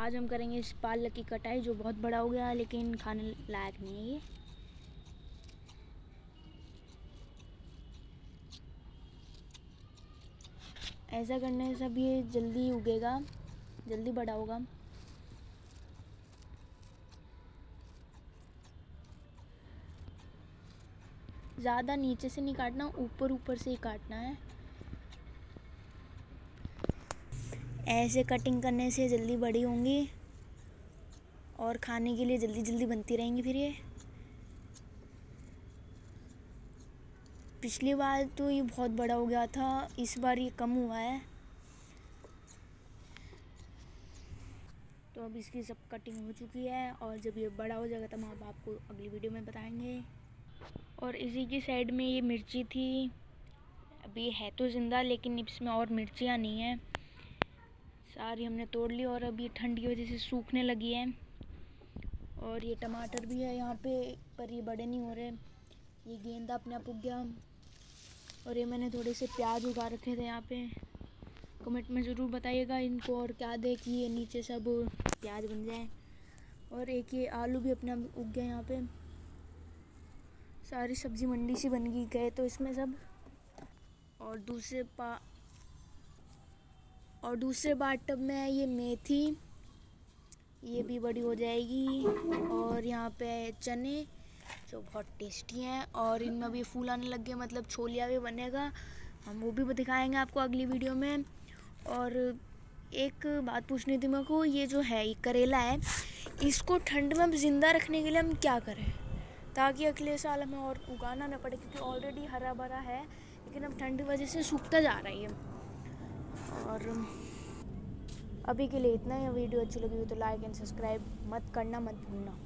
आज हम करेंगे इस पालक की कटाई, जो बहुत बड़ा हो गया, लेकिन खाने लायक नहीं है ये। ऐसा करने से भी ये जल्दी उगेगा, जल्दी बड़ा होगा। ज़्यादा नीचे से नहीं काटना ऊपर ऊपर से ही काटना है। ऐसे कटिंग करने से जल्दी बड़ी होंगी और खाने के लिए जल्दी जल्दी बनती रहेंगी फिर ये। पिछली बार तो ये बहुत बड़ा हो गया था, इस बार ये कम हुआ है। तो अब इसकी सब कटिंग हो चुकी है और जब ये बड़ा हो जाएगा तब हम आपको अगली वीडियो में बताएँगे। और इसी की साइड में ये मिर्ची थी अभी है तो ज़िंदा, लेकिन इसमें और मिर्चियाँ नहीं हैं। सारी हमने तोड़ ली और अब ये ठंड वजह से सूखने लगी है। और ये टमाटर भी है यहाँ पे, पर ये बड़े नहीं हो रहे। ये गेंदा अपने आप उग गया। और ये मैंने थोड़े से प्याज उगा रखे थे यहाँ पे। कमेंट में ज़रूर बताइएगा इनको और क्या दे कि ये नीचे सब प्याज बन जाए। और एक ये आलू भी अपने आप उग गया यहाँ पे। सारी सब्ज़ी मंडी से बन गई, गए तो इसमें सब। और दूसरे पा और दूसरे बाटब में ये मेथी ये भी बड़ी हो जाएगी। और यहाँ पे चने, जो बहुत टेस्टी हैं, और इनमें भी फूल आने लग गए मतलब छोलिया भी बनेगा। हम वो भी दिखाएँगे आपको अगली वीडियो में। और एक बात पूछनी थी मेरे को, ये जो है, ये करेला है, इसको ठंड में ज़िंदा रखने के लिए हम क्या करें? ताकि अगले साल हमें और उगाना ना पड़े, क्योंकि ऑलरेडी हरा भरा है, लेकिन अब ठंड की वजह से सूखता जा रहा है ये। और अभी के लिए इतना ही। वीडियो अच्छी लगी हो तो लाइक एंड सब्सक्राइब मत करना, मत भूलना।